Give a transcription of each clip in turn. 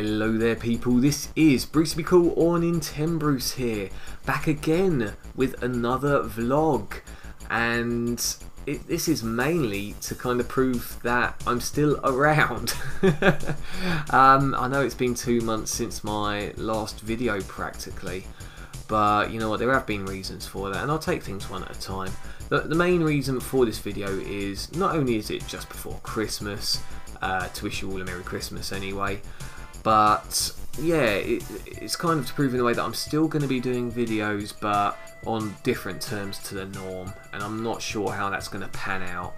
Hello there people, this is Brucey B Cool or Nintenbruce here, back again with another vlog and it, this is mainly to kind of prove that I'm still around. um, I know it's been two months since my last video practically, but you know what, there have been reasons for that and I'll take things one at a time. The, the main reason for this video is not only is it just before Christmas, uh, to wish you all a Merry Christmas anyway, but yeah, it, it's kind of in a way that I'm still going to be doing videos, but on different terms to the norm, and I'm not sure how that's going to pan out.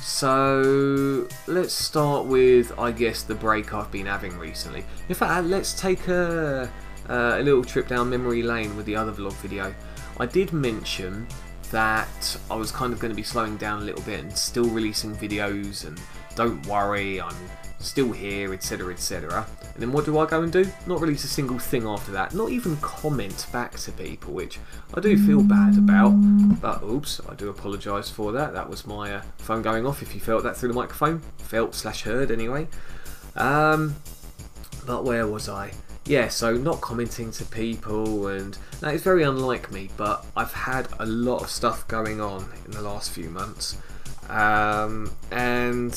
So let's start with, I guess, the break I've been having recently. In fact, uh, let's take a, a little trip down memory lane with the other vlog video. I did mention that I was kind of going to be slowing down a little bit and still releasing videos and don't worry, I'm still here, etc, etc. And then what do I go and do? Not release a single thing after that, not even comment back to people, which I do feel bad about, but oops, I do apologise for that, that was my uh, phone going off if you felt that through the microphone, felt slash heard anyway. Um, but where was I? yeah, so not commenting to people, and that is very unlike me, but I've had a lot of stuff going on in the last few months. Um, and,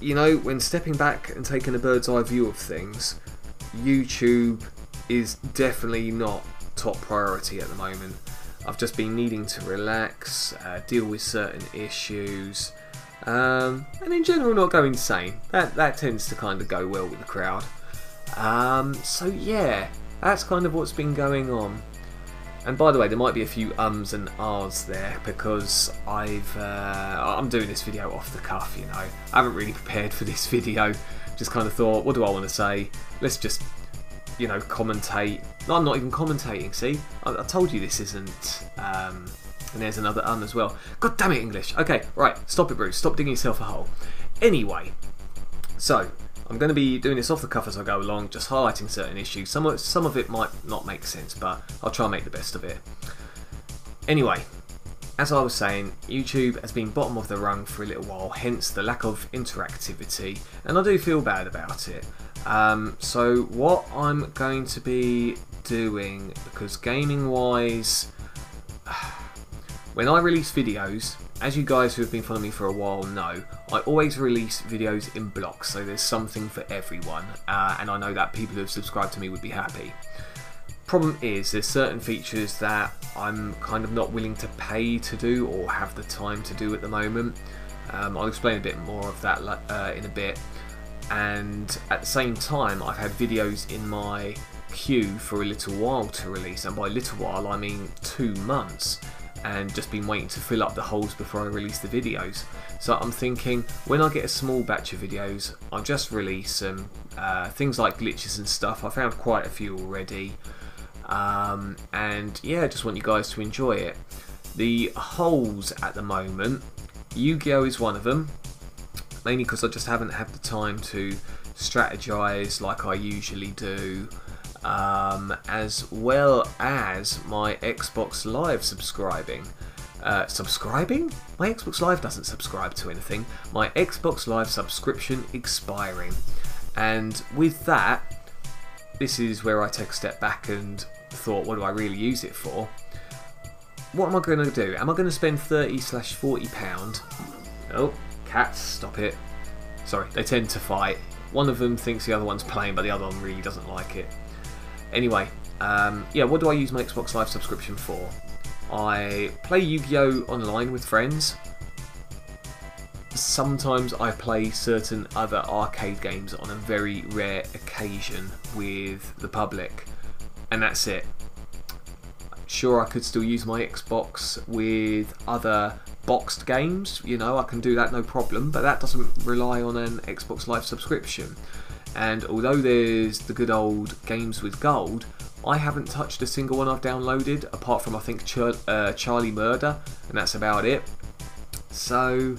you know, when stepping back and taking a bird's eye view of things, YouTube is definitely not top priority at the moment. I've just been needing to relax, uh, deal with certain issues, um, and in general not go insane. That, that tends to kind of go well with the crowd. Um, so yeah, that's kind of what's been going on. And by the way, there might be a few ums and ahs there because I've uh, I'm doing this video off the cuff. You know, I haven't really prepared for this video. Just kind of thought, what do I want to say? Let's just you know commentate. No, I'm not even commentating. See, I, I told you this isn't. Um, and there's another um as well. God damn it, English. Okay, right, stop it, Bruce. Stop digging yourself a hole. Anyway, so I'm going to be doing this off the cuff as I go along, just highlighting certain issues. Some of, some of it might not make sense, but I'll try and make the best of it. Anyway, as I was saying, YouTube has been bottom of the rung for a little while, hence the lack of interactivity, and I do feel bad about it. Um, so what I'm going to be doing, because gaming wise, when I release videos, as you guys who have been following me for a while know, I always release videos in blocks, so there's something for everyone, uh, and I know that people who have subscribed to me would be happy. Problem is, there's certain features that I'm kind of not willing to pay to do or have the time to do at the moment. Um, I'll explain a bit more of that uh, in a bit. And at the same time, I've had videos in my queue for a little while to release, and by little while I mean two months and just been waiting to fill up the holes before I release the videos. So I'm thinking when I get a small batch of videos, I'll just release some uh, things like glitches and stuff. I found quite a few already. Um, and yeah, I just want you guys to enjoy it. The holes at the moment, Yu-Gi-Oh is one of them, mainly because I just haven't had the time to strategize like I usually do um, as well as my Xbox Live subscribing. Uh, subscribing? My Xbox Live doesn't subscribe to anything. My Xbox Live subscription expiring. And with that, this is where I take a step back and thought, what do I really use it for? What am I going to do? Am I going to spend 30 slash 40 pound? Oh, cats, stop it. Sorry, they tend to fight. One of them thinks the other one's playing, but the other one really doesn't like it. Anyway, um, yeah, what do I use my Xbox Live subscription for? I play Yu-Gi-Oh! online with friends. Sometimes I play certain other arcade games on a very rare occasion with the public, and that's it. Sure, I could still use my Xbox with other boxed games, you know, I can do that no problem, but that doesn't rely on an Xbox Live subscription. And although there's the good old games with gold, I haven't touched a single one I've downloaded apart from I think uh, Charlie Murder, and that's about it. So,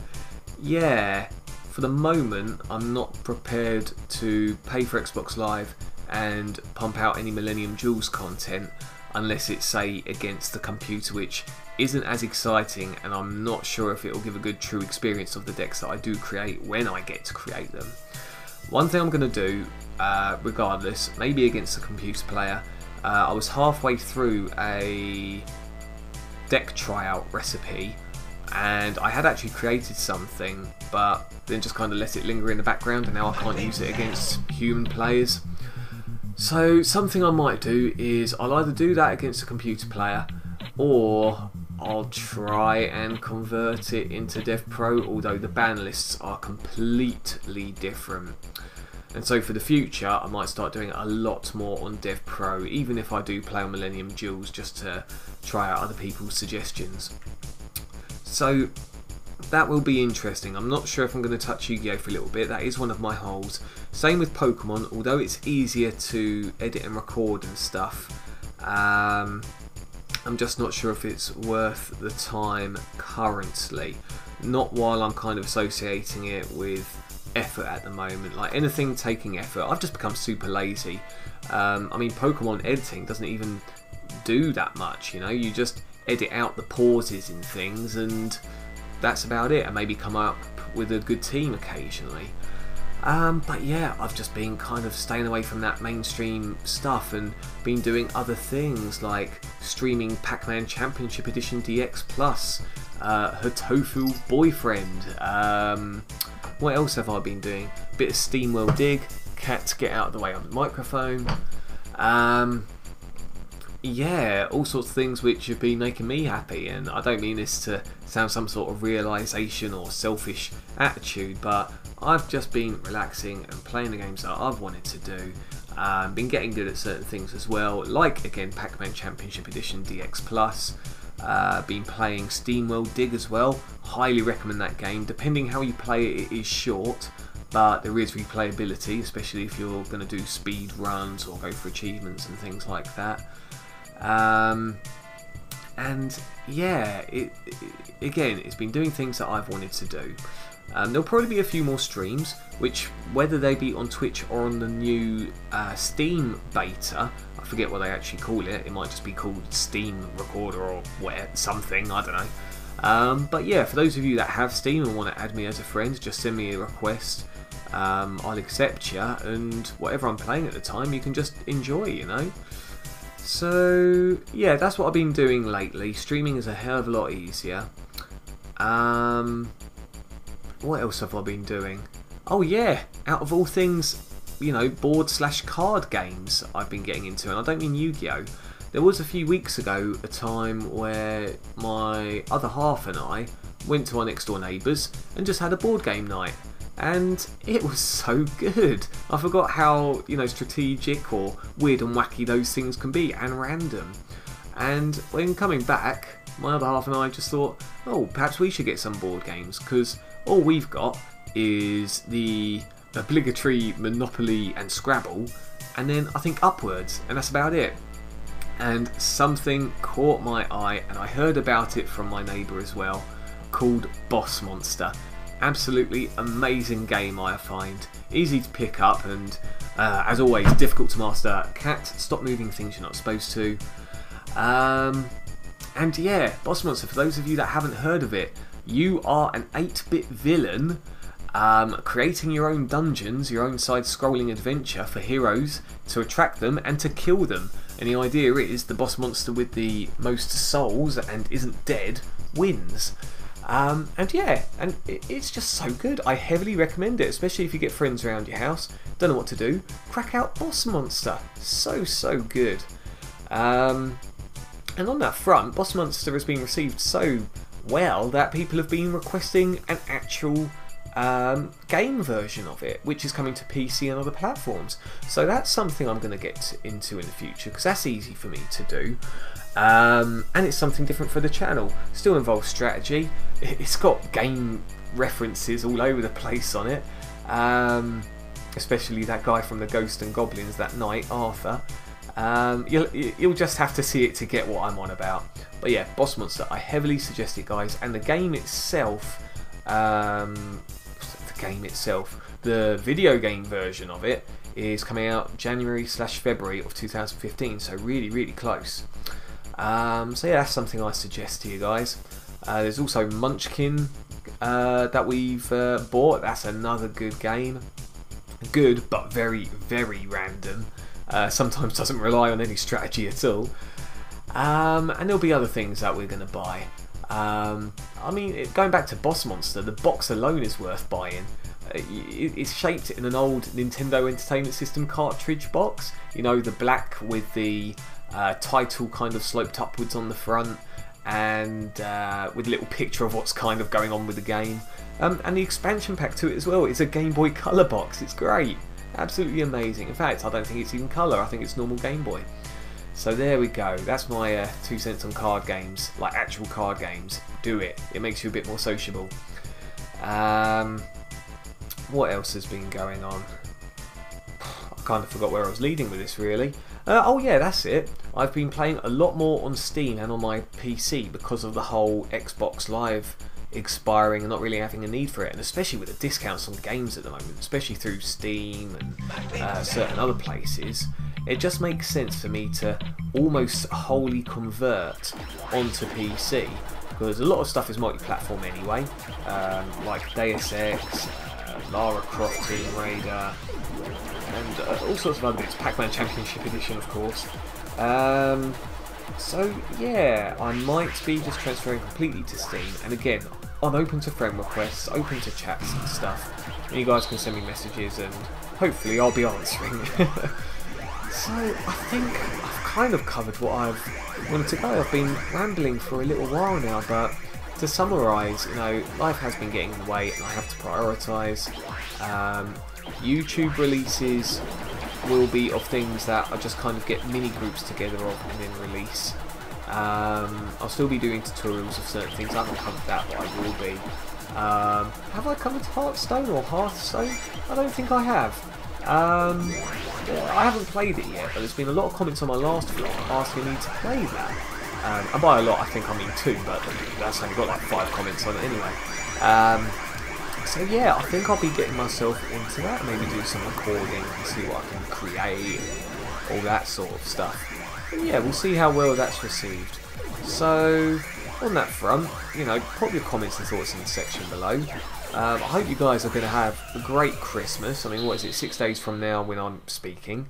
yeah, for the moment, I'm not prepared to pay for Xbox Live and pump out any Millennium Duels content unless it's, say, against the computer, which isn't as exciting, and I'm not sure if it will give a good true experience of the decks that I do create when I get to create them. One thing I'm going to do, uh, regardless, maybe against a computer player, uh, I was halfway through a deck tryout recipe and I had actually created something but then just kind of let it linger in the background and now I can't use it against human players. So something I might do is I'll either do that against a computer player or I'll try and convert it into Dev Pro although the ban lists are completely different. And so for the future, I might start doing a lot more on Dev Pro, even if I do play on Millennium Duels, just to try out other people's suggestions. So that will be interesting. I'm not sure if I'm going to touch Yu-Gi-Oh for a little bit. That is one of my holes. Same with Pokemon, although it's easier to edit and record and stuff. Um, I'm just not sure if it's worth the time currently. Not while I'm kind of associating it with effort at the moment. Like anything taking effort, I've just become super lazy. Um, I mean, Pokemon editing doesn't even do that much, you know, you just edit out the pauses in things and that's about it, and maybe come up with a good team occasionally. Um, but yeah, I've just been kind of staying away from that mainstream stuff and been doing other things like streaming Pac-Man Championship Edition DX Plus, uh, her tofu boyfriend. Um, what else have I been doing? Bit of Steamworld Dig, Cat get out of the way on the microphone. Um, yeah, all sorts of things which have been making me happy, and I don't mean this to sound some sort of realization or selfish attitude, but I've just been relaxing and playing the games that I've wanted to do. Um, been getting good at certain things as well, like again Pac-Man Championship Edition DX Plus. Uh, been playing SteamWorld Dig as well. Highly recommend that game. Depending how you play it, it is short, but there is replayability, especially if you're going to do speed runs or go for achievements and things like that. Um, and yeah, it, it, again, it's been doing things that I've wanted to do. Um, there'll probably be a few more streams, which whether they be on Twitch or on the new uh, Steam beta, I forget what they actually call it. It might just be called Steam Recorder or where something. I don't know. Um, but yeah, for those of you that have Steam and want to add me as a friend, just send me a request. Um, I'll accept you, and whatever I'm playing at the time, you can just enjoy. You know. So yeah, that's what I've been doing lately. Streaming is a hell of a lot easier. Um, what else have I been doing? Oh yeah, out of all things, you know, board slash card games I've been getting into, and I don't mean Yu-Gi-Oh. There was a few weeks ago a time where my other half and I went to our next door neighbours and just had a board game night and it was so good. I forgot how you know strategic or weird and wacky those things can be, and random. And when coming back, my other half and I just thought, oh, perhaps we should get some board games because all we've got is the obligatory Monopoly and Scrabble, and then I think Upwords, and that's about it. And something caught my eye, and I heard about it from my neighbour as well, called Boss Monster. Absolutely amazing game, I find. Easy to pick up and, uh, as always, difficult to master. Cat, stop moving things you're not supposed to. Um, and yeah, Boss Monster, for those of you that haven't heard of it, you are an 8-bit villain um, creating your own dungeons, your own side-scrolling adventure for heroes to attract them and to kill them. And the idea is the boss monster with the most souls and isn't dead wins. Um, and yeah, and it's just so good. I heavily recommend it, especially if you get friends around your house, don't know what to do. Crack out Boss Monster. So, so good. Um, and on that front, Boss Monster has been received so well that people have been requesting an actual um, game version of it, which is coming to PC and other platforms. So that's something I'm going to get into in the future because that's easy for me to do. Um, and it's something different for the channel. Still involves strategy. It's got game references all over the place on it. Um, especially that guy from the Ghost and Goblins, that knight, Arthur. Um, you'll, you'll just have to see it to get what I'm on about. But yeah, Boss Monster, I heavily suggest it, guys. And the game itself, um, the game itself, the video game version of it is coming out January slash February of 2015, so really, really close. Um, so yeah, that's something I suggest to you guys. Uh, there's also Munchkin uh, that we've uh, bought. That's another good game. good but very, very random. Uh, sometimes doesn't rely on any strategy at all. Um, and there'll be other things that we're going to buy. Um, I mean, going back to Boss Monster, the box alone is worth buying. Uh, it's shaped in an old Nintendo Entertainment System cartridge box. You know, the black with the uh, title kind of sloped upwards on the front and uh, with a little picture of what's kind of going on with the game. Um, and the expansion pack to it as well. It's a Game Boy Color box. It's great. Absolutely amazing. In fact, I don't think it's even colour. I think it's normal Game Boy. So there we go. That's my uh, two cents on card games, like actual card games. Do it. It makes you a bit more sociable. Um, what else has been going on? I kind of forgot where I was leading with this really. Uh, oh yeah, that's it. I've been playing a lot more on Steam and on my PC because of the whole Xbox Live expiring and not really having a need for it, and especially with the discounts on games at the moment, especially through Steam and uh, certain other places, it just makes sense for me to almost wholly convert onto PC because a lot of stuff is multi-platform anyway, um, like Deus Ex, uh, Lara Croft Tomb Raider, and uh, all sorts of other bits. Pac-Man Championship Edition, of course. Um, so yeah, I might be just transferring completely to Steam, and again, I'm open to friend requests, open to chats and stuff. And you guys can send me messages, and hopefully I'll be answering. so I think I've kind of covered what I've wanted to go. I've been rambling for a little while now, but to summarise, you know, life has been getting in the way, and I have to prioritise. Um, YouTube releases will be of things that I just kind of get mini groups together of and then release. Um, I'll still be doing tutorials of certain things. I haven't covered that, but I will be. Um, have I covered Hearthstone or Hearthstone? I don't think I have. Um, I haven't played it yet, but there's been a lot of comments on my last vlog asking me to play that. Um, and by a lot, I think I mean two, but that's only got like five comments on it anyway. Um, so yeah, I think I'll be getting myself into that, maybe do some recording and see what I can create, all that sort of stuff. And yeah, we'll see how well that's received. So, on that front, you know, put your comments and thoughts in the section below. Um, I hope you guys are going to have a great Christmas. I mean, what is it, six days from now when I'm speaking.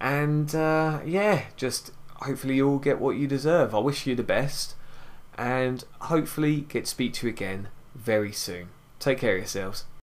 And uh, yeah, just hopefully you'll get what you deserve. I wish you the best. And hopefully get to speak to you again very soon. Take care of yourselves.